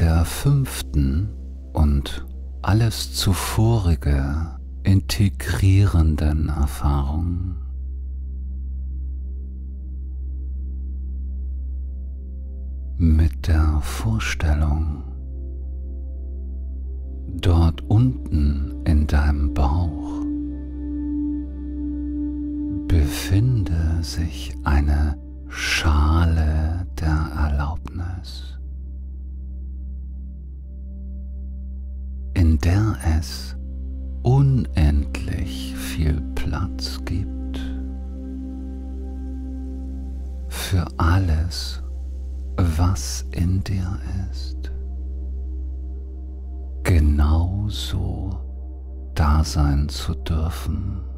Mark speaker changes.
Speaker 1: der fünften und alles zuvorige integrierenden Erfahrung. Mit der Vorstellung, dort unten in deinem Bauch befinde sich eine der es unendlich viel Platz gibt für alles, was in dir ist, genauso da sein zu dürfen.